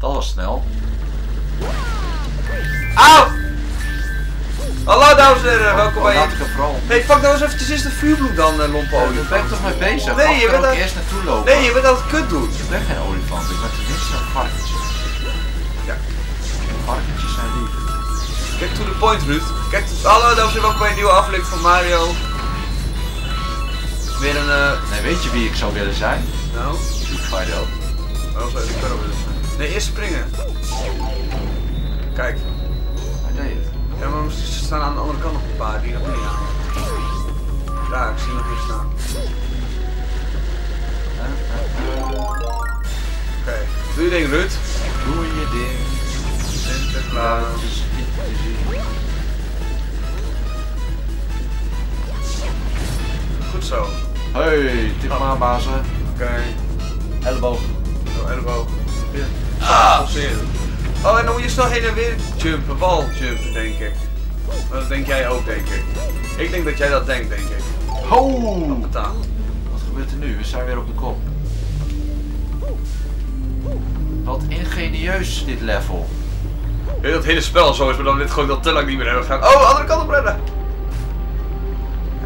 Dat was snel. Auw! Hallo dames en heren, welkom bij Oh, laat ik je... vooral... Nee, pak nou eens eventjes eerst de vuurbloem dan, uh, lompe Oh, daar olifant. ben ik toch mee bezig? Nee, je bent aan- eerst naartoe lopen? Nee, je bent aan het kut doen. Ik ben geen olifant, ik ben tenminste een varkentje. Ja. Varkentjes zijn lief. Kijk to the point, Ruud. Kijk, to- hallo dames en heren, welkom bij een nieuwe aflevering van Mario. Weer een, eh... Nee, weet je wie ik zou willen zijn? Nou, Fido. waarom zou ik wel willen zijn? Nee, eerst springen. Kijk. Hij deed het. Ja, maar er staan aan de andere kant nog een paar die nog niet aan. Daar, ik zie nog hier staan. Oké, doe je ding, Ruud. Doe je ding. Sinterklaas. Goed zo. Hey, tip maar bazen. Oké. Elleboog. Zo, elleboog. Ja. Ah! Oh, en dan moet je snel heen en weer jumpen, wall jumpen, denk ik. Maar dat denk jij ook, denk ik. Ik denk dat jij dat denkt, denk ik. Ho! Wat gebeurt er nu? We zijn weer op de kop. Wat ingenieus dit level. Ja, dat hele spel zo is, maar dan dit gewoon al te lang niet meer hebben gedaan. Oh, andere kant op rennen!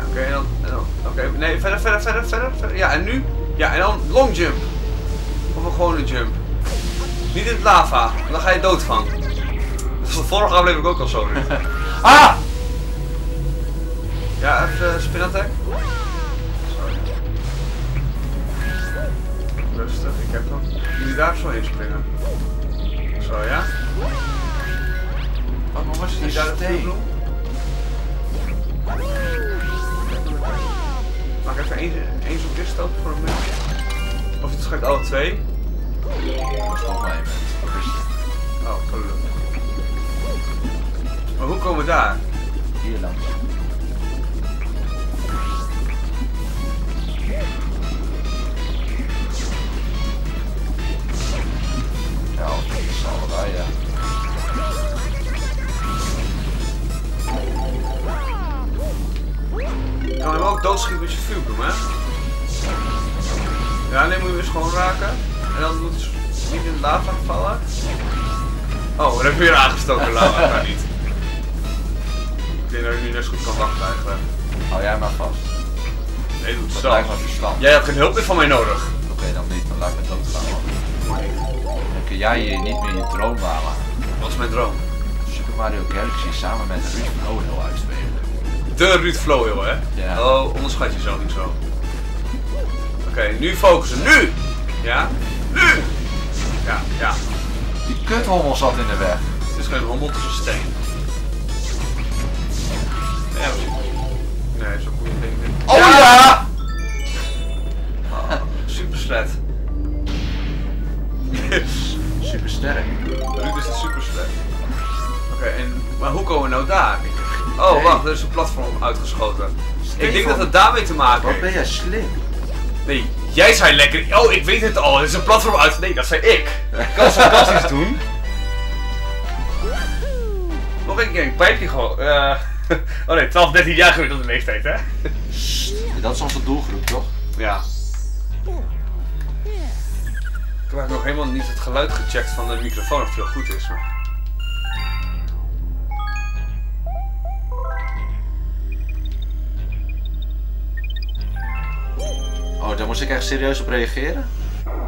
Oké, dan, en dan oké, nee, verder, verder, verder, verder, verder. Ja, en nu? Ja, en dan long jump. Of een gewone jump. Niet in het lava, want dan ga je dood van. Dat is de vorige aflevering ook al zo. Ah! Ja, even uh, spin attack. Sorry. Rustig, ik heb hem. Jullie daar zo heen springen. Zo, ja? Oh, maar Zie die je daar de vuurbloem? Maak even één, één zo'n kiststoot voor een minuutje. Of het schijnt alle twee. Toch mij? Oh, gelukkig. Maar hoe komen we daar? Hier langs. Ja, dat is allebei, ja. Je kan hem ook doodschieten met je vuurbloem, hè? Ja, nee, moet je dus gewoon raken. En dan moet het niet in lava vallen. Oh, dan heb je weer aangestoken lava. kan niet. Ik denk dat ik nu net zo goed kan wachten eigenlijk. Hou jij maar vast. Nee, doe het verstand. Jij hebt geen hulp meer van mij nodig. Oké, dan niet, dan laat ik het ook gaan. Dan kun jij hier niet meer je droom halen. Wat is mijn droom? Super Mario Galaxy samen met Ruud van Owenhill uitspelen. De Ruud Flowhill, hè? Ja. Oh, onderschat jezelf niet zo. Oké, nu focussen. Nu! Ja? Nu! Ja. Die kuthommel zat in de weg. Het is geen hommel, het is een steen. Ja, nee, zo goede ding. Oh ja! Oh, super slet. Super sterk. Ruud is super slet. Oké, en maar hoe komen we nou daar? Oh, Nee. wacht, er is een platform uitgeschoten. Ik denk dat het daarmee te maken Wat heeft. ben jij slim? Nee, jij zei lekker. Oh, ik weet het al. Het is een platform uit. Nee, dat zei ik. Ik kan sarcastisch doen. Nog een keer, ik pijp je gewoon. eh oh nee, 12, 13 jaar gemiddelde leeftijd, hè? Dat is onze doelgroep, toch? Ja. Ik heb nog helemaal niet het geluid gecheckt van de microfoon of het wel goed is. Maar... Daar moest ik echt serieus op reageren?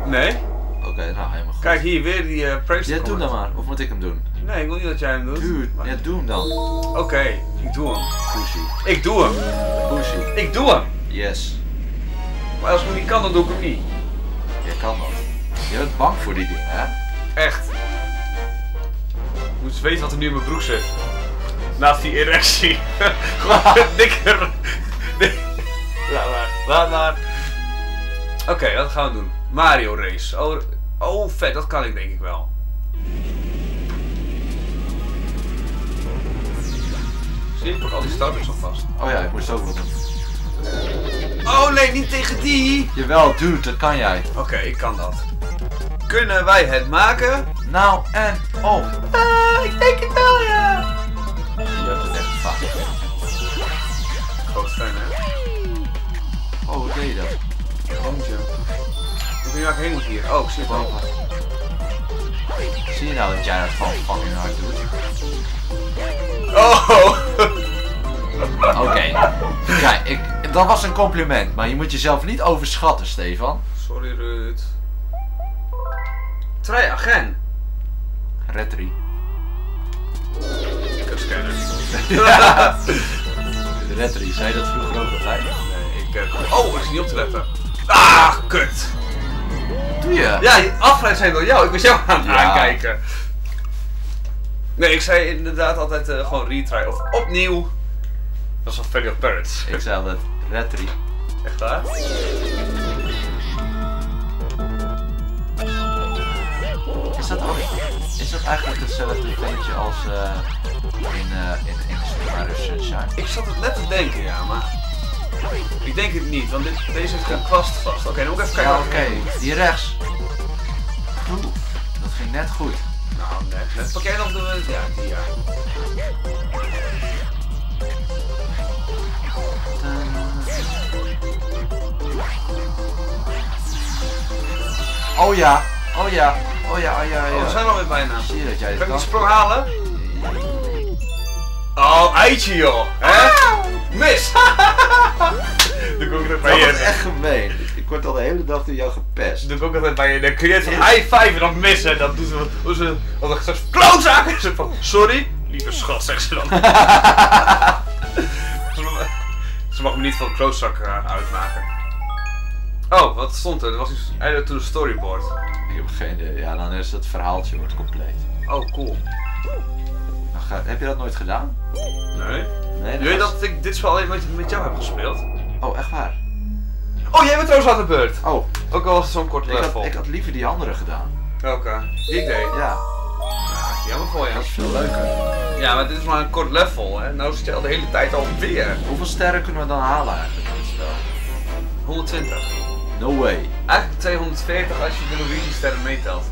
Nee? Oké, nou helemaal goed. Kijk hier weer die uh, praise Ja, doe dan maar. Of moet ik hem doen? Nee, ik wil niet dat jij hem doet. Dude, Maar- ja, doe hem dan. Oké, ik doe hem. Pushy. Ik doe hem. Pushy. Ik doe hem. Yes. Maar als ik hem niet kan, dan doe ik hem niet. Jij kan dat. Je bent bang voor die dingen, hè? Echt. Je moet eens weten wat er nu in mijn broek zit. Naast die erectie. Gewoon dikker. Laat maar. Laat maar. Oké, wat gaan we doen? Mario Race. Oh, oh, vet. Dat kan ik denk ik wel. Zie je, ik pak al die starters alvast. Oh ja, ik moest ook wat doen. Oh nee, niet tegen die! Jawel, dude, dat kan jij. Oké, ik kan dat. Kunnen wij het maken? Nou en op. Ah, ik denk het wel, ja. Je hebt het echt vaak. Groot fan, hè? Oh, hoe deed je dat? Hoe kun je waar ik heen moet hier? Oh, ik zie. Boven. Je nou dat jij dat gewoon fucking hard doet? Oh! Oké. Kijk, ik, dat was een compliment, maar je moet jezelf niet overschatten, Stefan. Sorry, Ruud. Try again. Retri. Kutscanner. Ja. Retri, zei je dat vroeger ook altijd? Nee, ik heb... Oh, ik zie niet op te letten. Ah, kut. Doe je? Ja, afgeleid zijn door jou. Ik was jou aan het Ja. aankijken. Nee, ik zei inderdaad altijd eh, gewoon retry of opnieuw. Dat is van Valley of Parrots. Ik zei altijd Retri. Echt waar? Is dat ook, is dat eigenlijk hetzelfde ventje als eh, in, eh in, in Super Mario Sunshine? Ik zat het net te denken, ja, maar... Ik denk het niet, want dit, deze heeft geen kwast vast. Oké, dan moet ik even kijken. Ja, oké. er- Hier rechts. Oeh, dat ging net goed. Nou, net. net. Pak jij nog de... Ja, die ja. Oh ja, oh ja, oh ja, oh ja, Oh, we ja. zijn alweer bijna. Zie je dat jij Kan dit ik kan? die sprong halen? Oh, eitje joh. Hè? Mis! Bij Dat je. was echt gemeen. Ik word al de hele dag door jou gepest. Dan kom ik altijd bij je. Dan kun je het van high five en dan missen. Dan doen ze. Doen ze. Wat ik straks. Klootzaak! Ze van. Sorry? Lieve schat, zegt ze dan. Ze mag- ze mag me niet van klootzak eh, uitmaken. Oh, wat stond er? Er was iets. Added to the storyboard. Ik heb geen idee. Ja, dan is het verhaaltje wordt compleet. Oh, cool. Ga- heb je dat nooit gedaan? Nee. Nee, Wil je dat ik dit spel alleen met, met jou heb gespeeld? Oh, echt waar? Oh, jij bent trouwens aan de beurt. Oh, Ook al was het zo'n kort ik level. had, ik had liever die andere gedaan. Welke? Die ik deed. Ja, Ah, jammer voor je. dat is veel leuker. Ja, maar dit is maar een kort level, hè. Nou zit je al de hele tijd alweer. Hoeveel sterren kunnen we dan halen eigenlijk in het spel? 120. No way. Eigenlijk 240 als je de Luigi sterren meetelt.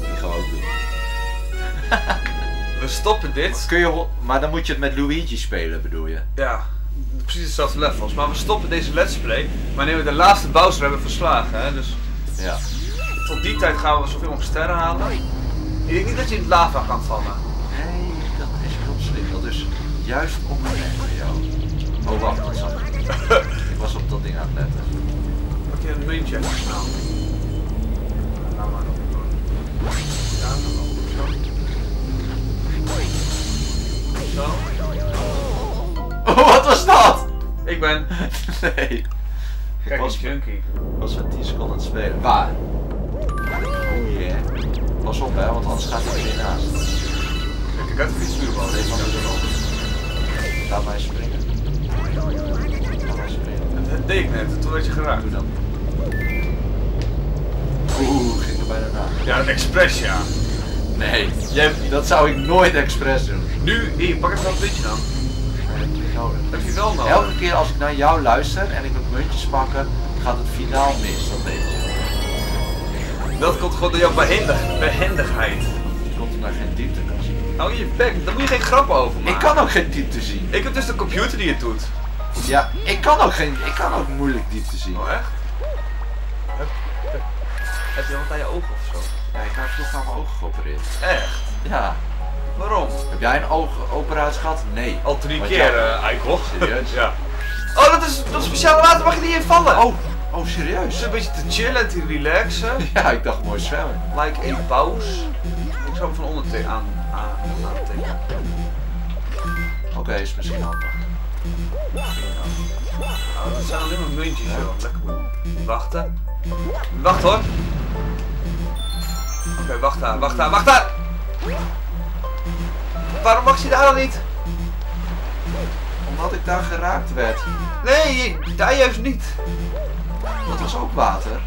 Die gaan we ook doen. We stoppen dit. Kun je, maar dan moet je het met Luigi spelen, bedoel je? Ja, precies dezelfde levels. Maar we stoppen deze let's play wanneer we de laatste Bowser hebben verslagen, hè. Dus Ja. tot die tijd gaan we zoveel mogelijk sterren halen. Ik denk niet dat je in het lava kan vallen. Nee, dat is. Dat is juist onbemerkt voor jou. Oh, wacht, ik was op dat ding aan het letten. Pak je een muntje snel. Nee. Ik Kijk, was, junkie. was met 10 seconden aan het spelen. Waar? Oh yeah. Pas op hè, want anders gaat hij er weer naast. Kijk, ik had een stuurbal. Deze man is erop. Laat mij springen. Laat mij springen. Dat deed ik net, toen werd je geraakt. Doe dan. Oeh, ging er bijna na. Ja, expres ja. Nee, jij, dat zou ik nooit expres doen. Nu, hier, pak even dat puntje dan. Nodig. Dat heb je wel nodig. Elke keer als ik naar jou luister en ik moet muntjes pakken, gaat het finaal mis, dat weet je. Dat komt gewoon door jouw behendig, behendigheid. Je komt naar geen diepte kan zien. Hou je bek, daar moet je geen grappen over maken. Ik kan ook geen diepte zien. Ik heb dus de computer die het doet. Ja, ik kan ook geen, ik kan ook moeilijk diepte zien. Oh echt? Heb, heb, heb je wat aan je ogen of zo? Ja, ik heb vroeger aan mijn ogen geopereerd. Echt? Ja. Waarom? Heb jij een oogoperatie gehad? Nee. Al drie Want keer, jou- eh Eikel. Serieus? ja. Oh, dat is, dat is speciale water, mag je niet in vallen? Oh, oh Dus serieus? een beetje te chillen en te relaxen. Ja, ik dacht mooi zwemmen. Like a paus. Ik zou hem van onder aan, aan, aan tekenen. Oké, is misschien handig. Oh, dat zijn alleen maar muntjes, joh. Lekker. Wachten. Wacht hoor. Oké, wacht daar, wacht daar, wacht daar! Waarom mag je daar dan niet? Omdat ik daar geraakt werd. Nee, daar juist niet. Dat was ook water.